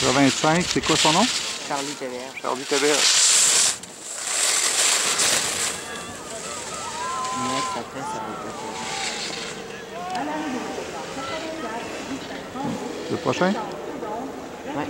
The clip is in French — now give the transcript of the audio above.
85, c'est quoi son nom? Charlie Taverne. Charlie Taverne. Le prochain? Ouais.